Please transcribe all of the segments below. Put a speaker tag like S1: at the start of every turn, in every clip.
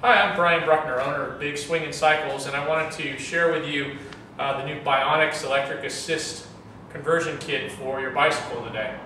S1: Hi, I'm Brian Bruckner, owner of Big Swingin' Cycles, and I wanted to share with you uh, the new Bionx Electric Assist conversion kit for your bicycle today.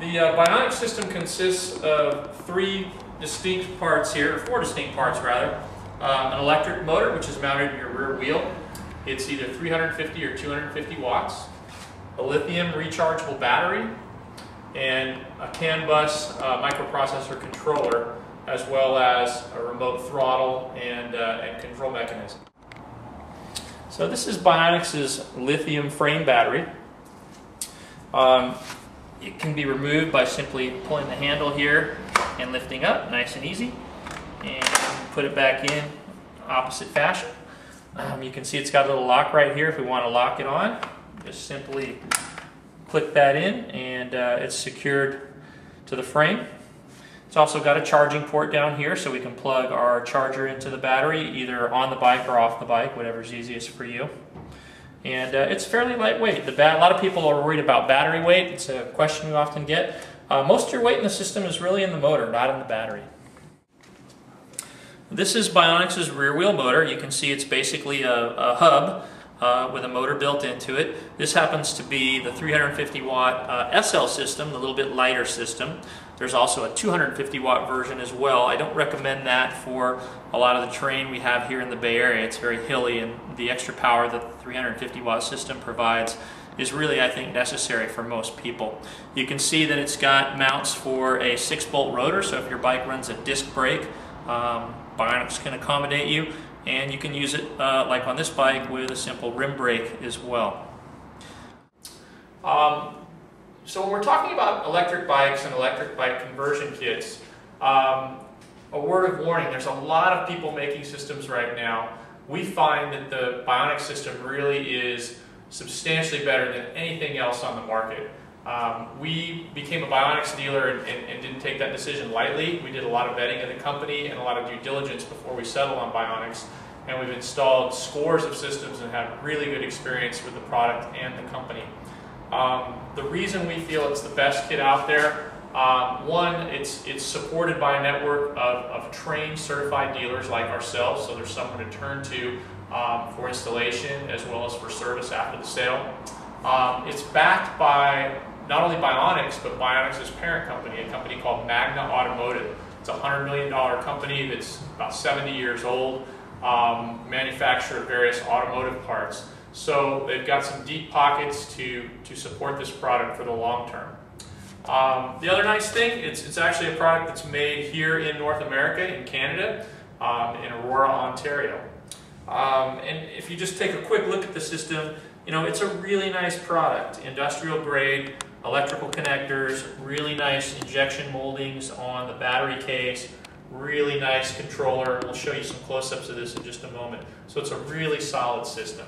S1: The uh, Bionx system consists of three distinct parts here, four distinct parts rather. Um, an electric motor, which is mounted in your rear wheel. It's either 350 or 250 watts. A lithium rechargeable battery, and a CAN bus uh, microprocessor controller as well as a remote throttle and, uh, and control mechanism. So this is Bionx's lithium frame battery. Um, it can be removed by simply pulling the handle here and lifting up, nice and easy, and put it back in opposite fashion. Um, you can see it's got a little lock right here if we want to lock it on. Just simply click that in and uh, it's secured to the frame. It's also got a charging port down here so we can plug our charger into the battery either on the bike or off the bike, whatever's easiest for you. And uh, it's fairly lightweight. The a lot of people are worried about battery weight. It's a question we often get. Uh, most of your weight in the system is really in the motor, not in the battery. This is Bionx's rear wheel motor. You can see it's basically a, a hub uh, with a motor built into it. This happens to be the 350 watt uh, SL system, the little bit lighter system. There's also a 250 watt version as well. I don't recommend that for a lot of the terrain we have here in the Bay Area. It's very hilly and the extra power that the 350 watt system provides is really, I think, necessary for most people. You can see that it's got mounts for a 6 bolt rotor, so if your bike runs a disc brake, um, Bionx can accommodate you and you can use it uh, like on this bike with a simple rim brake as well. Um, so when we're talking about electric bikes and electric bike conversion kits, um, a word of warning, there's a lot of people making systems right now. We find that the Bionx system really is substantially better than anything else on the market. Um, we became a Bionx dealer and, and, and, didn't take that decision lightly. We did a lot of vetting of the company and a lot of due diligence before we settled on Bionx. And we've installed scores of systems and had really good experience with the product and the company. Um, the reason we feel it's the best kit out there, um, one, it's, it's supported by a network of, of trained certified dealers like ourselves, so there's someone to turn to um, for installation as well as for service after the sale. Um, it's backed by not only Bionx, but Bionx's parent company, a company called Magna Automotive. It's a $100 million company that's about 70 years old, um, manufacturer of various automotive parts. So they've got some deep pockets to, to support this product for the long term. Um, the other nice thing, it's, it's actually a product that's made here in North America, in Canada, um, in Aurora, Ontario. Um, and if you just take a quick look at the system, you know, it's a really nice product, industrial grade, electrical connectors, really nice injection moldings on the battery case, really nice controller. We'll show you some close-ups of this in just a moment. So it's a really solid system.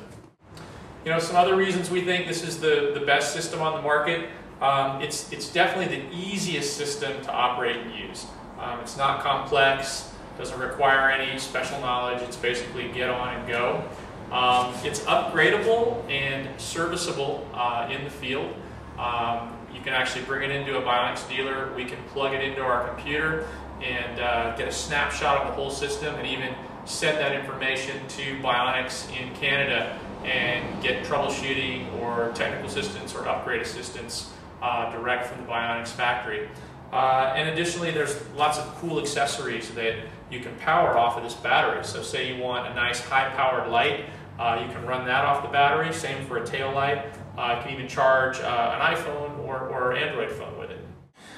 S1: You know, some other reasons we think this is the, the best system on the market, um, it's, it's definitely the easiest system to operate and use. Um, it's not complex, doesn't require any special knowledge, it's basically get on and go. Um, it's upgradable and serviceable uh, in the field. Um, you can actually bring it into a Bionx dealer. We can plug it into our computer and uh, get a snapshot of the whole system and even send that information to Bionx in Canada and get troubleshooting or technical assistance or upgrade assistance uh, direct from the Bionx factory. Uh, and additionally, there's lots of cool accessories that you can power off of this battery. So say you want a nice high-powered light, uh, you can run that off the battery. Same for a tail light. Uh, you can even charge uh, an iPhone or, or Android phone with it.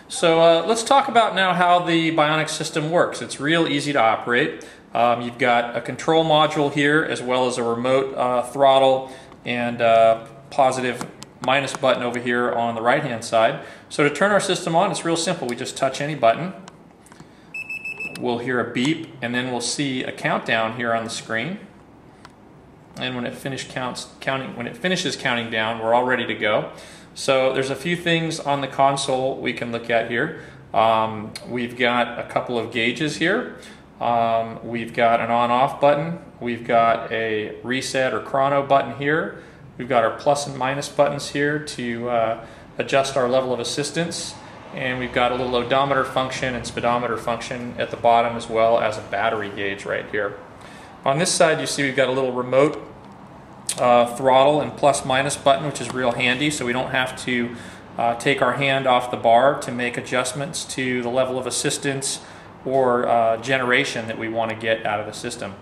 S1: So uh, let's talk about now how the Bionx system works. It's real easy to operate. Um, you've got a control module here as well as a remote uh, throttle and uh, positive minus button over here on the right hand side. So to turn our system on it's real simple. We just touch any button. We'll hear a beep and then we'll see a countdown here on the screen. And when it finish counts, counting, when it finishes counting down, we're all ready to go. So there's a few things on the console we can look at here. Um, we've got a couple of gauges here. Um, we've got an on-off button. We've got a reset or chrono button here. We've got our plus and minus buttons here to uh, adjust our level of assistance. And we've got a little odometer function and speedometer function at the bottom as well as a battery gauge right here. On this side you see we've got a little remote uh, throttle and plus minus button which is real handy so we don't have to uh, take our hand off the bar to make adjustments to the level of assistance or uh, generation that we want to get out of the system.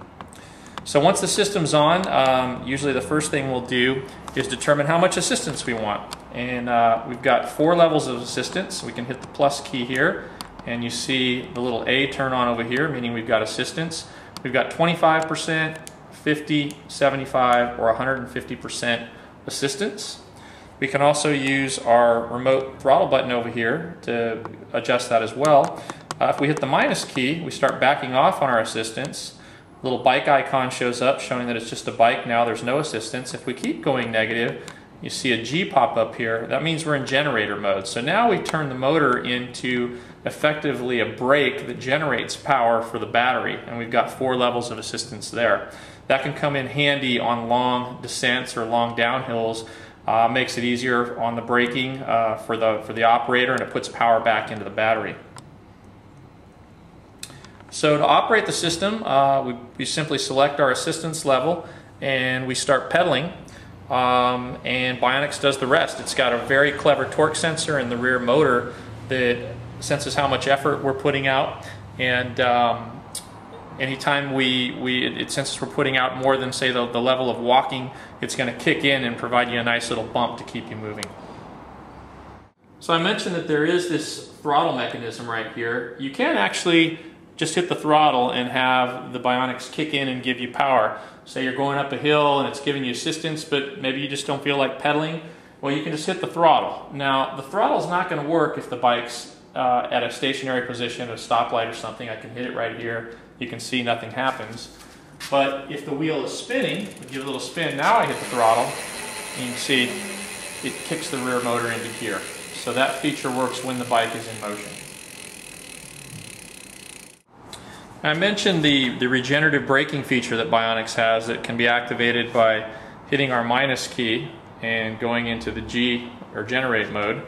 S1: So once the system's on, um, usually the first thing we'll do is determine how much assistance we want. And uh, we've got four levels of assistance. We can hit the plus key here and you see the little A turn on over here, meaning we've got assistance. We've got 25%, 50, 75, or 150% assistance. We can also use our remote throttle button over here to adjust that as well. Uh, if we hit the minus key, we start backing off on our assistance. A little bike icon shows up showing that it's just a bike now, there's no assistance. If we keep going negative, you see a G pop up here. That means we're in generator mode. So now we turn the motor into effectively a brake that generates power for the battery. And we've got four levels of assistance there. That can come in handy on long descents or long downhills uh, makes it easier on the braking uh, for, the, for the operator and it puts power back into the battery. So to operate the system, uh, we, we, simply select our assistance level and we start pedaling um, and Bionx does the rest. It's got a very clever torque sensor in the rear motor that senses how much effort we're putting out and um, anytime we, we it, senses we're putting out more than say the, the level of walking, it's going to kick in and provide you a nice little bump to keep you moving. So I mentioned that there is this throttle mechanism right here. You can actually just hit the throttle and have the Bionx kick in and give you power. Say you're going up a hill and it's giving you assistance, but maybe you just don't feel like pedaling. Well, you can just hit the throttle. Now, the throttle is not going to work if the bike's uh, at a stationary position, a stoplight or something. I can hit it right here you can see nothing happens. But if the wheel is spinning, give it a little spin, now I hit the throttle, and you can see it kicks the rear motor into gear. So that feature works when the bike is in motion. I mentioned the, the regenerative braking feature that Bionx has that can be activated by hitting our minus key and going into the G or generate mode.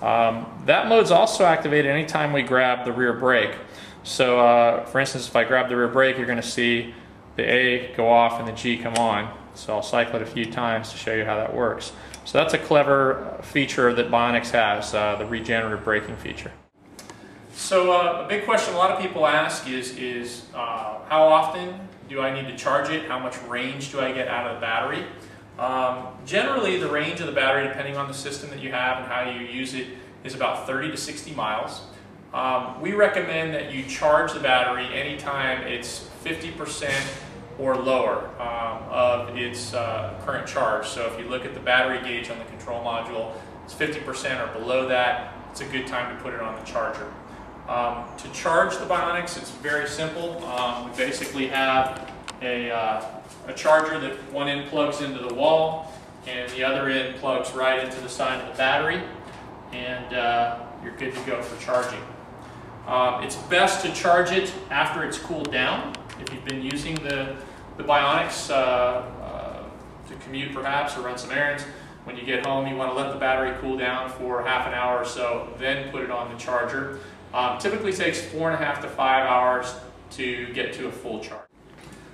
S1: Um, that mode's also activated anytime we grab the rear brake. So uh, for instance, if I grab the rear brake, you're going to see the A go off and the G come on. So I'll cycle it a few times to show you how that works. So that's a clever feature that Bionx has, uh, the regenerative braking feature. So uh, a big question a lot of people ask is, is uh, how often do I need to charge it? How much range do I get out of the battery? Um, generally, the range of the battery, depending on the system that you have and how you use it, is about 30 to 60 miles. Um, we recommend that you charge the battery anytime it's 50% or lower um, of its uh, current charge. So if you look at the battery gauge on the control module, it's 50% or below that, it's a good time to put it on the charger. Um, to charge the Bionx, it's very simple. Um, we basically have a, uh, a charger that one end plugs into the wall and the other end plugs right into the side of the battery and uh, you're good to go for charging. Um, it's best to charge it after it's cooled down. If you've been using the, the Bionx uh, uh, to commute perhaps or run some errands, when you get home you want to let the battery cool down for half an hour or so, then put it on the charger. Um, typically takes four and a half to five hours to get to a full charge.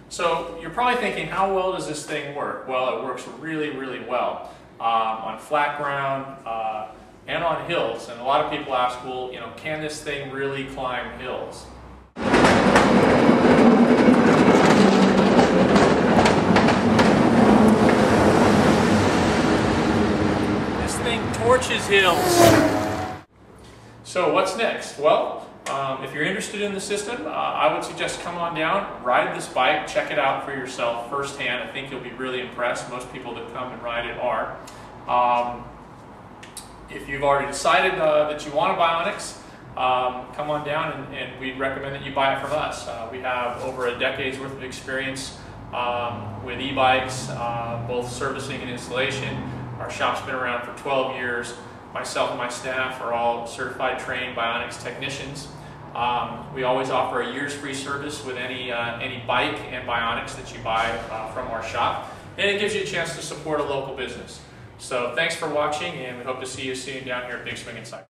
S1: So you're probably thinking, how well does this thing work? Well, it works really, really well. Um, on flat ground, uh, and on hills. And a lot of people ask, well, you know, can this thing really climb hills? This thing torches hills. So Well, um, if you're interested in the system, uh, I would suggest come on down, ride this bike, check it out for yourself firsthand. I think you'll be really impressed. Most people that come and ride it are. Um, if you've already decided uh, that you want a Bionx, um, come on down and, and, we'd recommend that you buy it from us. Uh, we have over a decade's worth of experience um, with e-bikes, uh, both servicing and installation. Our shop's been around for 12 years. Myself and my staff are all certified trained Bionx technicians. Um, we always offer a year's free service with any, uh, any bike and Bionx that you buy uh, from our shop. And it gives you a chance to support a local business. So thanks for watching, and we hope to see you soon down here at Big Swing Cycle.